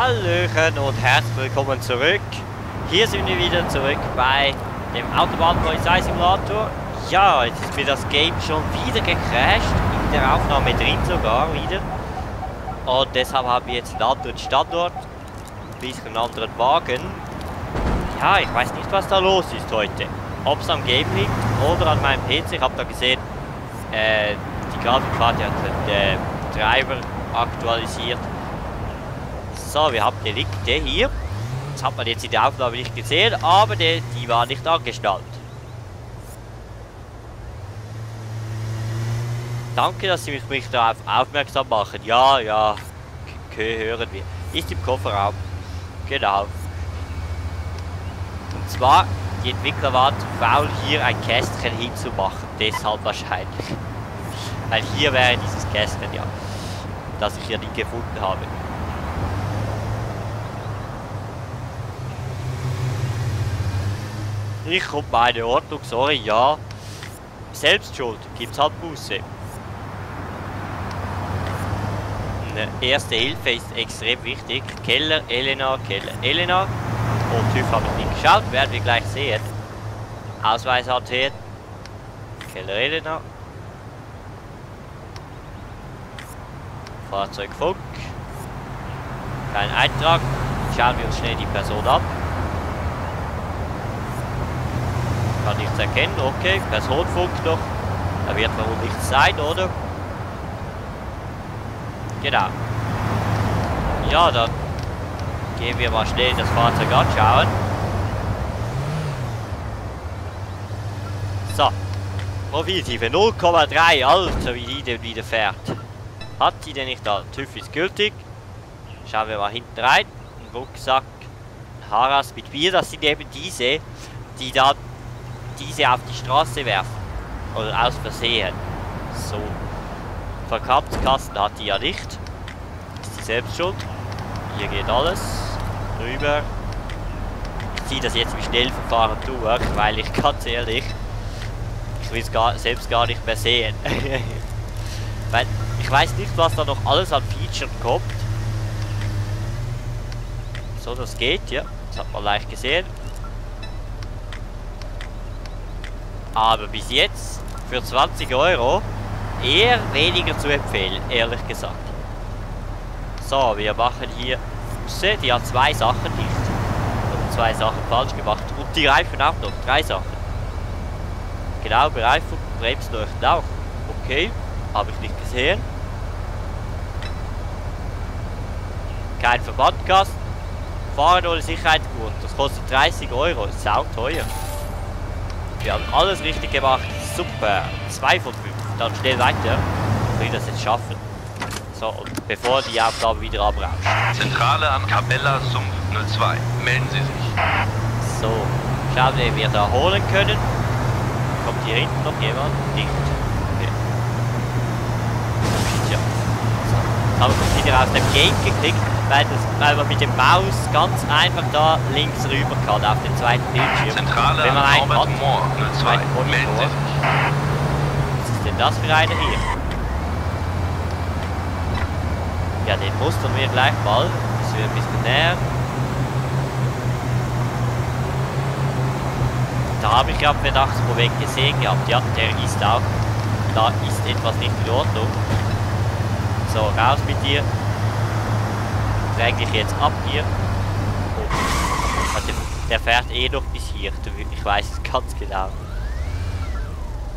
Hallöchen und herzlich willkommen zurück. Hier sind wir wieder zurück bei dem Autobahnpolizeisimulator. Ja, jetzt ist mir das Game schon wieder gecrashed, in der Aufnahme drin sogar wieder. Und deshalb haben wir jetzt einen anderen Standort, ein bisschen einen anderen Wagen. Ja, ich weiß nicht, was da los ist heute. Ob es am Game liegt oder an meinem PC. Ich habe da gesehen, äh, die Grafikkarte hat den äh, Treiber aktualisiert. So, wir haben Delikte hier. Das hat man jetzt in der Aufnahme nicht gesehen, aber die, die war nicht angestellt. Danke, dass Sie mich, mich darauf aufmerksam machen. Ja, ja, okay, hören wir. Ist im Kofferraum. Genau. Und zwar, die Entwickler waren faul, hier ein Kästchen hinzumachen. Deshalb wahrscheinlich. Weil hier wäre dieses Kästchen, ja. Das ich hier nicht gefunden habe. Ich kommt meine Ordnung, sorry, ja. Selbstschuld, gibt's halt Buße. Erste Hilfe ist extrem wichtig. Keller, Elena, Keller, Elena. Und TÜV habe ich nicht geschaut, werden wir gleich sehen. Ausweis antreten. Keller, Elena. Fahrzeugfunk. Kein Eintrag. Schauen wir uns schnell die Person an. Kann nichts erkennen, okay. Personenfunk noch. Da wird wohl nichts sein, oder? Genau. Ja, dann gehen wir mal schnell das Fahrzeug anschauen. So. Profiltiefe 0,3, Alter, wie die denn wieder fährt. Hat sie denn nicht da? TÜV ist gültig. Schauen wir mal hinten rein. Ein Rucksack. Haras mit Bier, das sind eben diese, die da diese auf die Straße werfen. Oder aus Versehen. So. Verkaufskasten hat die ja nicht. Ist die selbst schuld. Hier geht alles. Rüber. Ich ziehe das jetzt im Schnellverfahren durch, weil ich ganz ehrlich, ich will es selbst gar nicht mehr sehen. weil ich weiß nicht, was da noch alles an Features kommt. So, das geht, ja. Das hat man leicht gesehen. Aber bis jetzt für 20 Euro eher weniger zu empfehlen, ehrlich gesagt. So, wir machen hier Busse, die hat zwei Sachen nicht. Oder zwei Sachen falsch gemacht. Und die Reifen auch noch, drei Sachen. Genau, Bereifung, Bremsleuchten auch. Okay, habe ich nicht gesehen. Kein Verbandkasten. Fahren ohne Sicherheitsgurt, das kostet 30 Euro, ist auch teuer. Wir haben alles richtig gemacht. Super. 2 von 5. Dann schnell weiter. Ich will das jetzt schaffen. So, und bevor die Aufgabe wieder abrauscht. Zentrale an Cabella Sumpf 02. Melden Sie sich. So. Schauen wir, wir da holen können. Kommt hier hinten noch jemand? Nicht. Okay. Tja. So. Haben wir wieder aus dem Game geklickt, weil, das, weil man mit dem Maus ganz einfach da links rüber kann auf den zweiten Bildschirm. Zentrale Wenn man an einen hat, Albert Moore 02. zweiten Monitor. Melden Sie sich. Was ist denn das für einer hier? Ja, den mustern wir gleich mal. Müssen wir ein bisschen näher. Da habe ich Verdacht vorweg gesehen gehabt. Ja, der ist auch. Da ist etwas nicht in Ordnung. So, raus mit dir. Dräng dich jetzt ab hier. Oh. Ah, Der, fährt eh noch bis hier. Ich weiß es ganz genau.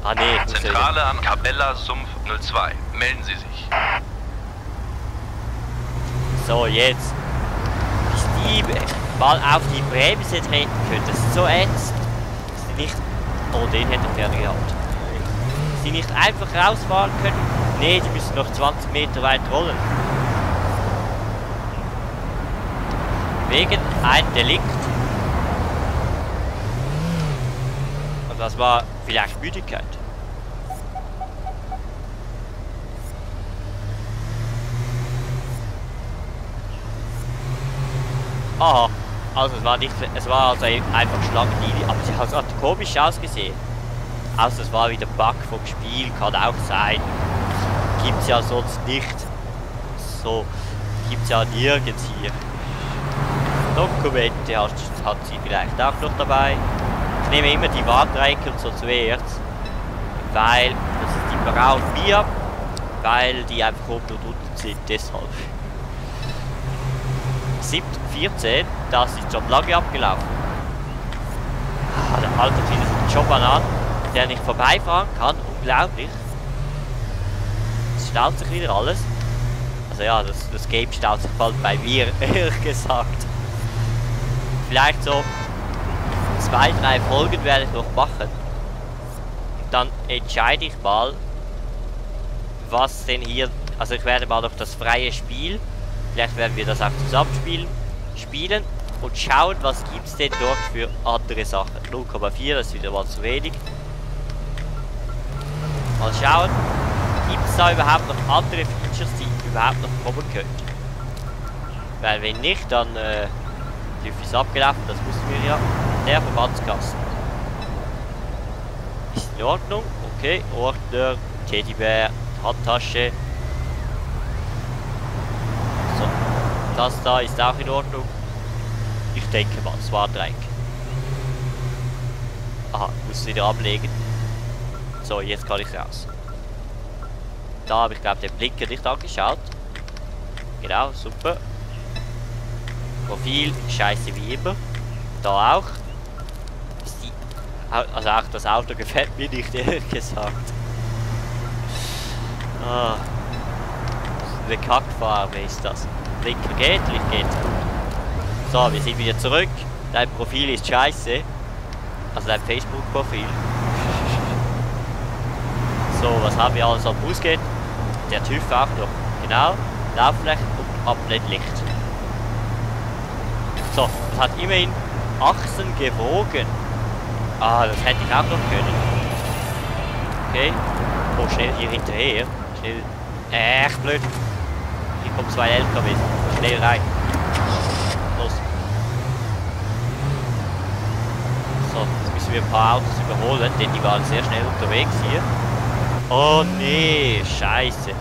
Ah nee, ja- Zentrale an Cabella Sumpf 02. Melden Sie sich. So, jetzt. Bis die mal auf die Bremse treten können. Das ist so ätzend. Die nicht. Oh, den hätte er gerne gehabt. Die nicht einfach rausfahren können. Nee, die müssen noch 20 Meter weit rollen. Wegen ein Delikt. Und das war vielleicht Müdigkeit. Aha. Also es war nicht, es war also einfach Schlangenlinie, aber sie hat komisch ausgesehen. Also es war wieder Bug vom Spiel, kann auch sein. Gibt's ja sonst nicht. So, gibt's ja nirgends hier. Dokumente hat, hat sie vielleicht auch noch dabei. Ich nehme immer die Warndreiecke und so zuerst, weil das ist die brauchen wir, weil die einfach oben und unten sind, deshalb. 7.14, das ist schon lange abgelaufen. Ah, der Alter zieht einen Job an, der nicht vorbeifahren kann, unglaublich. Es staut sich wieder alles. Also ja, das, das Game staut sich bald bei mir, ehrlich gesagt. Vielleicht so zwei, drei Folgen werde ich noch machen. Dann entscheide ich mal, was denn hier... Also ich werde mal noch das freie Spiel, vielleicht werden wir das auch zusammenspielen, spielen und schauen, was gibt es denn dort für andere Sachen. 0,4, das ist wieder mal zu wenig. Mal schauen, gibt es da überhaupt noch andere Features, die überhaupt noch kommen könnten. Weil wenn nicht, dann äh, ist abgelaufen, das wussten wir ja. Der Verbandskasten. Ist in Ordnung. Okay, Ordner, Teddybär, Handtasche. So, das da ist auch in Ordnung. Ich denke mal, es war Dreieck. Aha, muss wieder ablegen. So, jetzt kann ich raus. Da habe ich glaube den Blinker nicht angeschaut. Genau, super. Profil, scheiße wie immer. Da auch. Also auch das Auto gefällt mir nicht, ehrlich gesagt. Ah. Eine Kackfarbe ist das. Blinker geht, Licht geht. So, wir sind wieder zurück. Dein Profil ist scheiße. Also dein Facebook-Profil. So, was haben wir alles am Bus geht? Der TÜV auch noch. Genau. Lauffläche und Abblendlicht. So, das hat immerhin Achsen gewogen. Ah, das hätte ich auch noch können. Okay. Oh, schnell hier hinterher. Schnell. Echt blöd. Hier kommen zwei LKWs. Schnell rein. Los. So, jetzt müssen wir ein paar Autos überholen, denn die waren sehr schnell unterwegs hier. Oh nee, scheiße.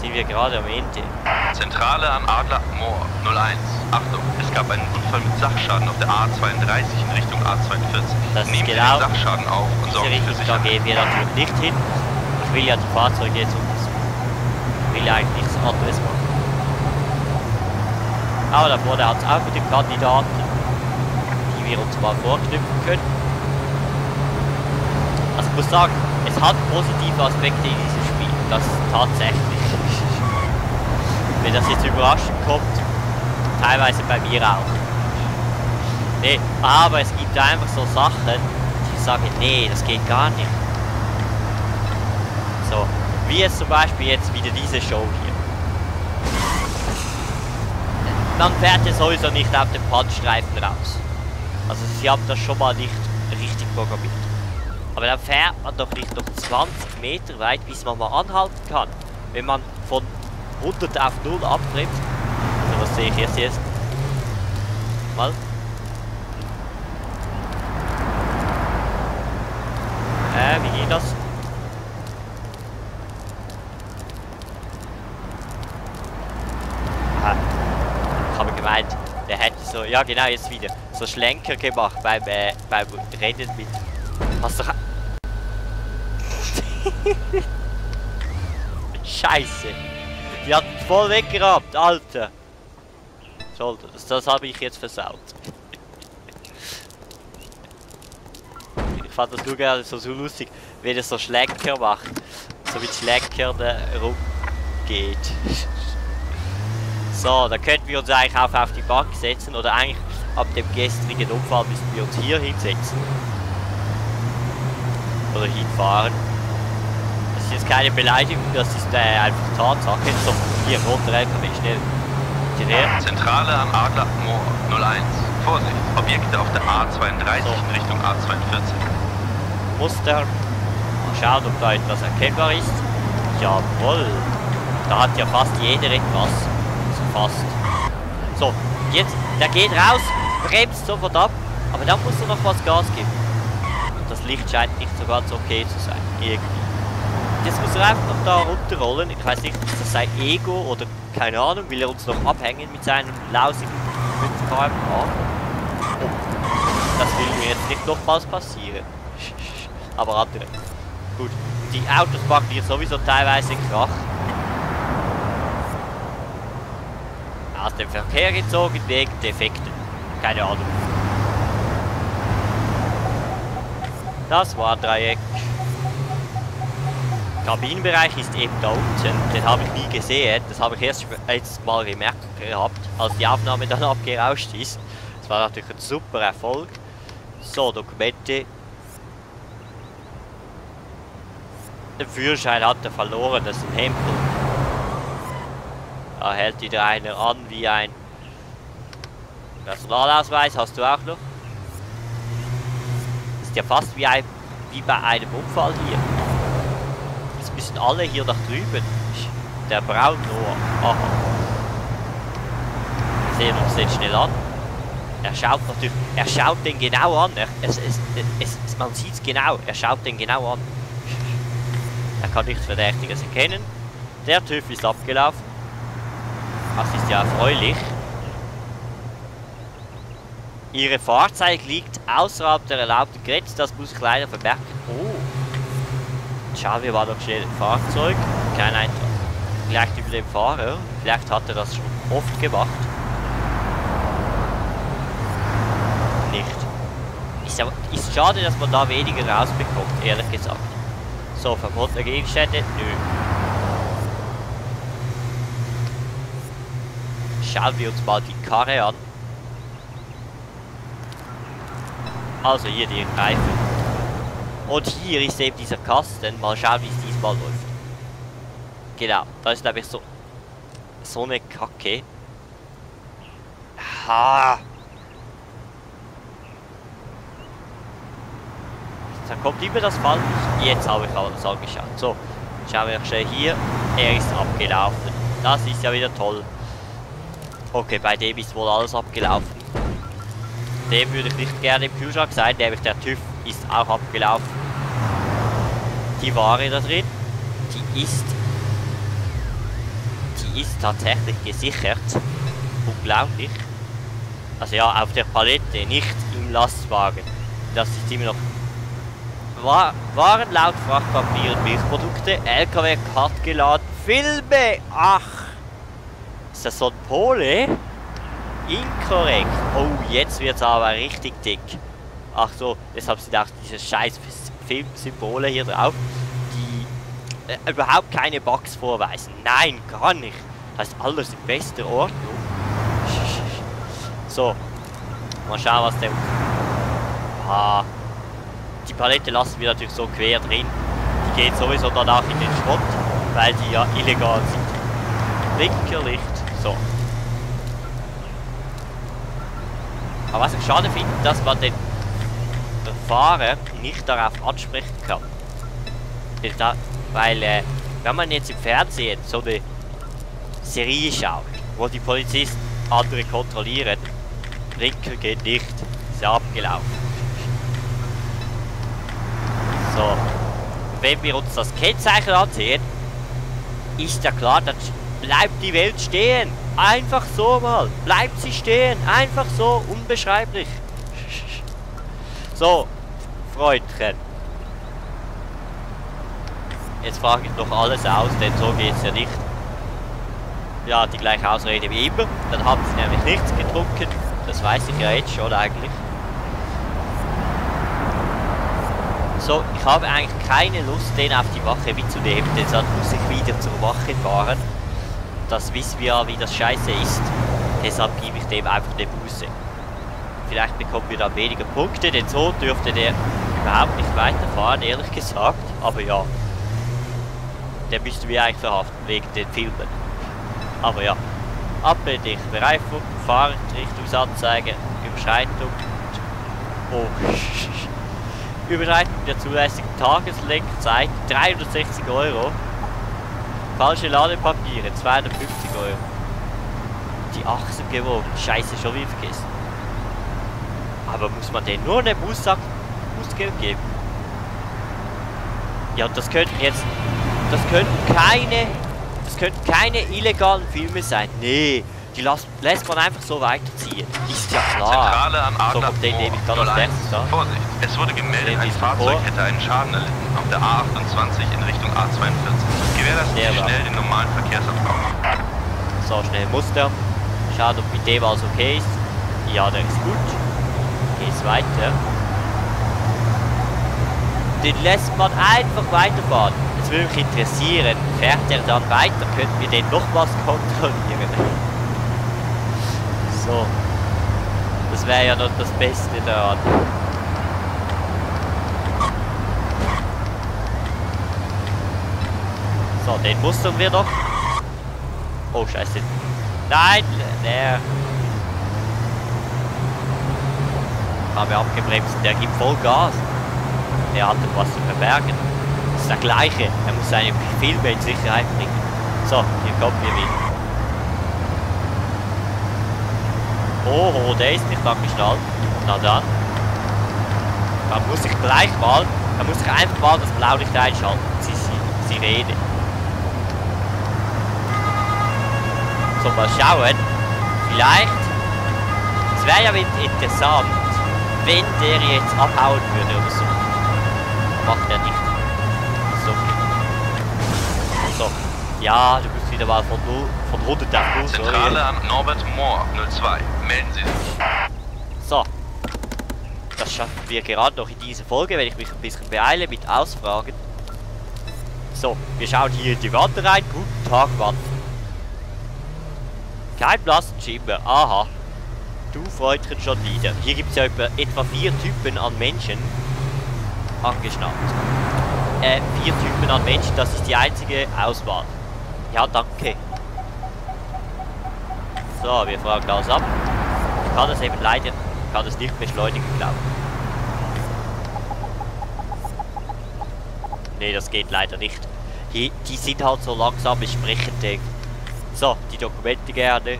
Sind wir gerade am Ende. Zentrale an Adler Moor 01. Achtung, es gab einen Unfall mit Sachschaden auf der A32 in Richtung A42. Das ist Nehmen genau Sie den Sachschaden auf und sorgen für Richtung, da Sicherheit. gehen wir natürlich nicht hin. Ich will ja die Fahrzeuge jetzt untersuchen. Ich will ja eigentlich nichts anderes machen. Aber da vorne hat es auch wieder Kandidaten, die wir uns mal vorknüpfen können. Also ich muss sagen, es hat positive Aspekte in diesem Spiel. Das tatsächlich. Wenn das jetzt überraschend kommt, teilweise bei mir auch. Nee, aber es gibt einfach so Sachen, die ich sage, nee, das geht gar nicht. So, wie jetzt zum Beispiel jetzt wieder diese Show hier. Man fährt ja sowieso nicht auf den Pannstreifen raus. Also sie haben das schon mal nicht richtig programmiert. Aber dann fährt man doch nicht noch 20 Meter weit, bis man mal anhalten kann. Wenn man von 100 auf 0 abbremst. Also was sehe ich jetzt jetzt? Mal. Äh, wie geht das? Aha. Ich habe gemeint, der hätte so, ja genau, jetzt wieder, so Schlenker gemacht beim, äh, beim Rennen mit. Hast doch. Scheiße. Die hat voll weggerammt, Alter. Sollte, das, das habe ich jetzt versaut. Ich fand das nur gerne so, so lustig, wenn er so Schlenker macht. So mit Schlenkern rumgeht. So, dann könnten wir uns eigentlich auch auf die Bank setzen oder eigentlich ab dem gestrigen Unfall müssen wir uns hier hinsetzen. Oder hinfahren. Das ist jetzt keine Beleidigung, das ist äh, einfach Tatsache. So, hier, roter LKW, schnell. Hinterher. Zentrale an Adler Moor 01. Vorsicht, Objekte auf der A32 So. in Richtung A42. Muster. Mal schauen, ob da etwas erkennbar ist. Jawohl. Da hat ja fast jeder etwas. So fast. So, jetzt, der geht raus, bremst sofort ab, aber dann muss er noch was Gas geben. Und das Licht scheint nicht so ganz okay zu sein. Irgendwie. Jetzt muss er einfach noch da runterrollen. Ich weiß nicht, ist das sein Ego oder keine Ahnung, will er uns noch abhängen mit seinem lausigen km/h. Oh, das will mir jetzt nicht nochmals passieren. Aber andere. Gut, die Autos machen hier sowieso teilweise Krach. Aus dem Verkehr gezogen wegen Defekten. Keine Ahnung. Das war Dreieck. Kabinenbereich ist eben da unten. Den habe ich nie gesehen. Das habe ich erst jetzt mal gemerkt gehabt, als die Aufnahme dann abgerauscht ist. Das war natürlich ein super Erfolg. So, Dokumente. Den Führerschein hat er verloren, das ist ein Hempel. Da hält wieder einer an wie ein Personalausweis, hast du auch noch? ist ja fast wie, ein, wie bei einem Unfall hier. Alle hier nach drüben. Der Braun nur. Aha. Wir sehen uns den schnell an. Er schaut natürlich, er schaut den genau an. Er, es, es, es, man sieht es genau, er schaut den genau an. Er kann nichts Verdächtiges erkennen. Der TÜV ist abgelaufen. Das ist ja erfreulich. Ihre Fahrzeug liegt außerhalb der erlaubten Grenze, das muss ich leider vermerken. Oh. Wir mal noch schnell ein Fahrzeug. Kein Eintrag. Vielleicht über den Fahrer. Vielleicht hat er das schon oft gemacht. Nicht. Ist, aber, ist schade, dass man da weniger rausbekommt, ehrlich gesagt. So, verbotene Gegenstände? Nö. Schauen wir uns mal die Karre an. Also hier die Reifen. Und hier ist eben dieser Kasten. Mal schauen, wie es diesmal läuft. Genau, da ist glaube ich so so eine Kacke. Ha. Da kommt immer das falsch. Jetzt habe ich alles angeschaut. So, schauen wir schnell hier. Er ist abgelaufen. Das ist ja wieder toll. Okay, bei dem ist wohl alles abgelaufen. Dem würde ich nicht gerne im Kühlschrank sein, nämlich der TÜV ist auch abgelaufen. Die Ware da drin, die ist, die ist tatsächlich gesichert. Unglaublich. Also ja, auf der Palette, nicht im Lastwagen. Das ist immer noch waren laut Frachtpapier und Milchprodukte, LKW hart geladen, Filme, ach, ist das so ein Pole? Inkorrekt. Oh, jetzt wird es aber richtig dick. Ach so, deshalb sind auch diese scheiß Filmsymbole hier drauf, die äh, überhaupt keine Bugs vorweisen. Nein, gar nicht. Das ist alles in bester Ordnung. So, mal schauen, was der... Ah, die Palette lassen wir natürlich so quer drin. Die geht sowieso danach in den Schrott, weil die ja illegal sind. Blinkerlicht. So. Aber was ich schade finde, dass man den Fahrer nicht darauf ansprechen kann. Weil, äh, wenn man jetzt im Fernsehen so eine Serie schaut, wo die Polizisten andere kontrollieren, Blinker geht nicht, ist abgelaufen. So, wenn wir uns das Kennzeichen ansehen, ist ja klar, dann bleibt die Welt stehen. Einfach so mal. Bleibt sie stehen. Einfach so. Unbeschreiblich. So, Freundchen. Jetzt frage ich noch alles aus, denn so geht es ja nicht. Ja, die gleiche Ausrede wie immer. Dann haben sie nämlich nichts getrunken. Das weiß ich ja jetzt schon eigentlich. So, ich habe eigentlich keine Lust, den auf die Wache mitzunehmen, denn dann muss ich wieder zur Wache fahren das wissen wir ja, wie das scheiße ist. Deshalb gebe ich dem einfach eine Buße. Vielleicht bekommen wir dann weniger Punkte, denn so dürfte der überhaupt nicht weiterfahren, ehrlich gesagt. Aber ja, der müssten wir eigentlich verhaften, wegen den Filmen. Aber ja, Abbeding, Bereifung, Fahrtrichtungsanzeige, Überschreitung. Oh, Überschreitung der zulässigen Tageslenkzeit, 360 Euro. Falsche Ladepapiere, 250 Euro. Die Achsen gewogen, scheiße, schon wieder vergessen. Aber muss man denen nur einen Bussack Bußgeld geben? Ja, und das könnten jetzt, das könnten keine, das könnten keine illegalen Filme sein. Nee, Die las, lässt man einfach so weiterziehen. Ist ja klar. Zentrale an So, von denen nehme ich dann als 01. erstes an. Vorsicht, es wurde gemeldet, ein Fahrzeug vor. hätte einen Schaden erlitten auf der A28 in Richtung A42. Gewährleisten Sie schnell den normalen Verkehrsablauf. So, schnell Muster. Schaut, ob mit dem alles okay ist. Ja, der ist gut. Geht's weiter. Den lässt man einfach weiterfahren. Es würde mich interessieren, fährt er dann weiter? Könnten wir den nochmals kontrollieren? So. Das wäre ja noch das Beste daran. So, den mustern wir noch. Oh, scheiße. Nein, der... Haben wir abgebremst. Der gibt voll Gas. Der hat doch was zu verbergen. Das ist der gleiche. Er muss seine viel mehr in Sicherheit bringen. So, hier kommen wir wieder. Oh, oh, der ist nicht angeschnallt. Na dann. Da muss ich gleich mal, da muss ich einfach mal das Blaulicht einschalten. Sie, sie, Sirene. So, mal schauen. Vielleicht. Es wäre ja interessant, wenn der jetzt abhauen würde oder so. Macht er nicht. So. So. Ja, du bist wieder mal von, 0, von 100 auf 0. sorry. Zentrale an Norbert Mohr 02. Melden Sie sich. So. Das schaffen wir gerade noch in dieser Folge, wenn ich mich ein bisschen beeile mit Ausfragen. So, wir schauen hier in die Wand rein. Guten Tag, Wand. Kein blassen Schimmer. Aha. Du Freundchen schon wieder. Hier gibt es ja etwa, etwa vier Typen an Menschen. Angeschnappt. Äh, vier Typen an Menschen, das ist die einzige Auswahl. Ja, danke. So, wir fragen alles ab. Ich kann das eben leider, ich kann das nicht beschleunigen, glaube ich. Nee, das geht leider nicht. Die, die sind halt so langsam sprechende. So, die Dokumente gerne.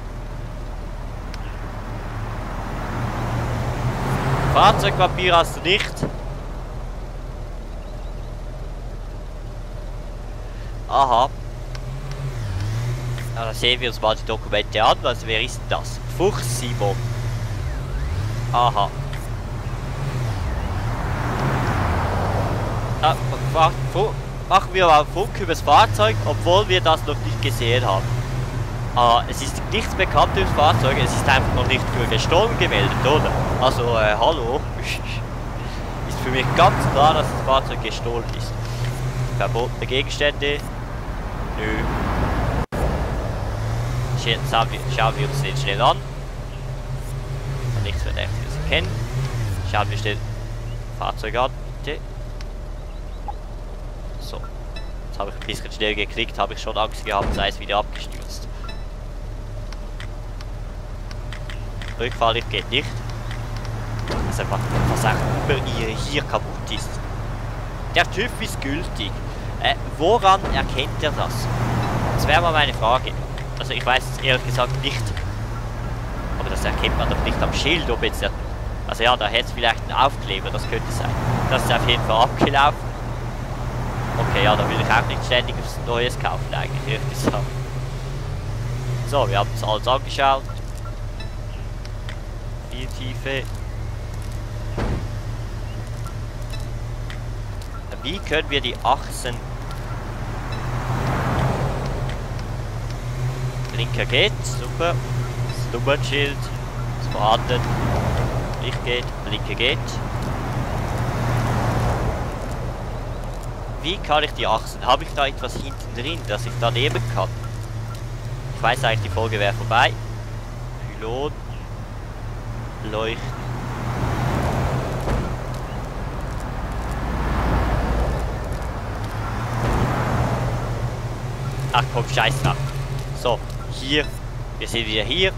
Fahrzeugpapier hast du nicht. Aha. Ja, dann sehen wir uns mal die Dokumente an. Also, wer ist das? Fuchs Simon. Aha. Ah, machen wir mal Funk über das Fahrzeug, obwohl wir das noch nicht gesehen haben. Ah, es ist nichts bekannt über das Fahrzeug, es ist einfach noch nicht für gestohlen gemeldet, oder? Also, äh, hallo? ist für mich ganz klar, dass das Fahrzeug gestohlen ist. Verbotene Gegenstände? Nö. Schauen wir, uns den schnell an. Nichts Verdächtiges erkennen. Schauen wir schnell Fahrzeug an, bitte. So. Jetzt habe ich ein bisschen schnell geklickt, habe ich schon Angst gehabt, sei es wieder abgestürzt. Rückfahrlicht geht nicht. Also was, was auch über ihr hier kaputt ist. Der TÜV ist gültig. Äh, woran erkennt er das? Das wäre mal meine Frage. Also ich weiß es ehrlich gesagt nicht. Aber das erkennt man doch nicht am Schild, ob jetzt der... Also ja, da hätte es vielleicht einen Aufkleber, das könnte sein. Das ist auf jeden Fall abgelaufen. Okay, ja, da will ich auch nicht ständig was Neues kaufen eigentlich, ehrlich gesagt. So, wir haben uns alles angeschaut. Viel Tiefe. Wie können wir die Achsen... Blinker geht, super. Das Nummernschild ist vorhanden. Licht geht, Blinker geht. Wie kann ich die Achsen? Habe ich da etwas hinten drin, dass ich da nehmen kann? Ich weiß eigentlich, die Folge wäre vorbei. Pylon. Leuchten. Ach komm, scheiß drauf. So, hier. Wir sind wieder hier.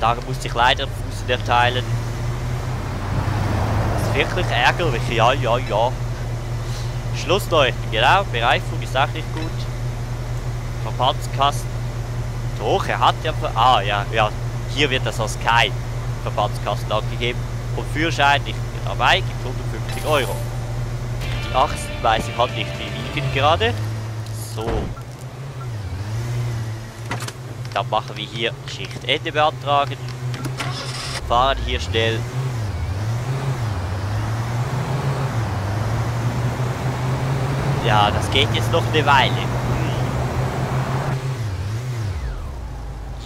Da musste ich leider Fuß erteilen. Das ist wirklich ärgerlich. Ja, ja, ja. Schlussleuchten, genau. Bereifung ist auch nicht gut. Verbandskasten. Doch, er hat ja... Ah, ja, ja. Hier wird das als kein Verbandskasten angegeben. Und Führerschein nicht mehr dabei, gibt 150 Euro. Die Achsen weiß ich halt nicht, wie wiegen gerade. So. Dann machen wir hier Schichtende beantragen. Fahren hier schnell. Ja, das geht jetzt noch eine Weile. Hm.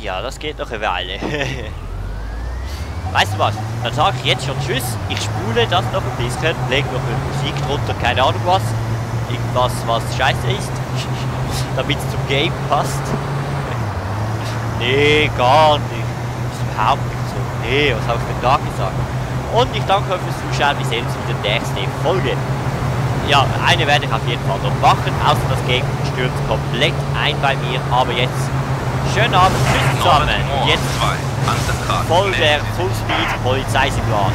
Ja, das geht noch eine Weile. weißt du was? Dann sage ich jetzt schon Tschüss. Ich spule das noch ein bisschen, lege noch eine Musik drunter, keine Ahnung was. Irgendwas, was scheiße ist. Damit es zum Game passt. Nee, gar nicht. Das ist überhaupt nicht so. Nee, was habe ich denn da gesagt? Und ich danke euch fürs Zuschauen. Wir sehen uns in der nächsten Folge. Ja, eine werde ich auf jeden Fall noch machen, außer das Game stürzt komplett ein bei mir. Aber jetzt, schönen Abend, tschüss zusammen. Jetzt voll der Fullspeed Polizeisimulator.